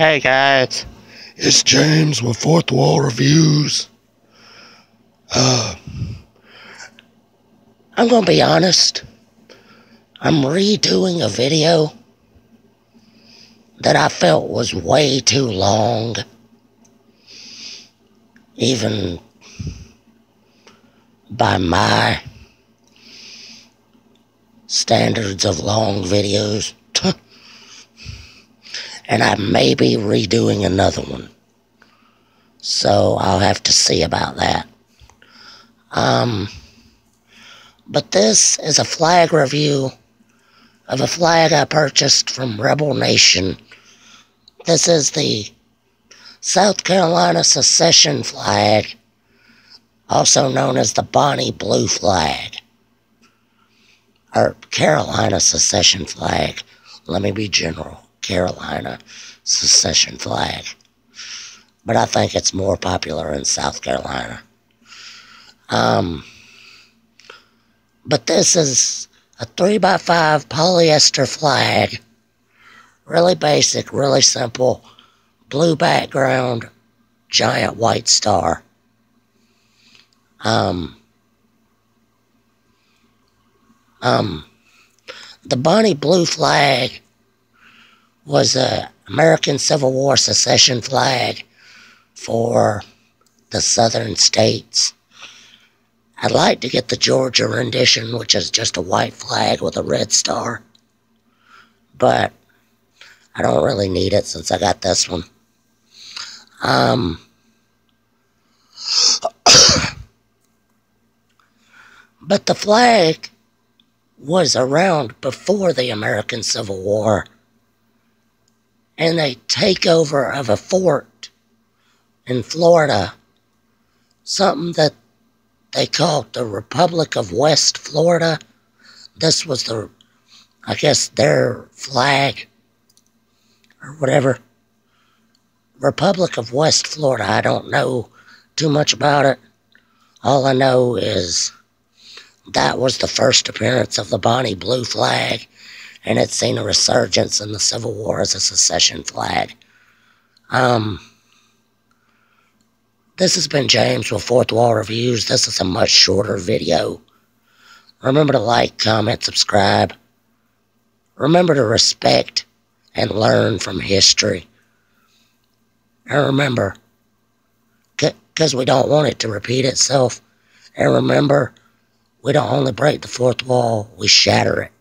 Hey guys, it's James with Fourth Wall Reviews. Uh, I'm gonna be honest. I'm redoing a video that I felt was way too long. Even by my standards of long videos. And I may be redoing another one. So I'll have to see about that. Um, but this is a flag review of a flag I purchased from Rebel Nation. This is the South Carolina secession flag, also known as the Bonnie Blue flag, or Carolina secession flag. Let me be general. Carolina secession flag. But I think it's more popular in South Carolina. Um, but this is a 3x5 polyester flag. Really basic, really simple. Blue background, giant white star. Um, um, the Bonnie Blue flag was a American Civil War secession flag for the southern states. I'd like to get the Georgia rendition, which is just a white flag with a red star. But I don't really need it since I got this one. Um, but the flag was around before the American Civil War and a takeover of a fort in Florida, something that they called the Republic of West Florida. This was the, I guess, their flag or whatever. Republic of West Florida. I don't know too much about it. All I know is that was the first appearance of the Bonnie Blue flag and it's seen a resurgence in the Civil War as a secession flag. Um, this has been James with Fourth Wall Reviews. This is a much shorter video. Remember to like, comment, subscribe. Remember to respect and learn from history. And remember, because we don't want it to repeat itself. And remember, we don't only break the fourth wall, we shatter it.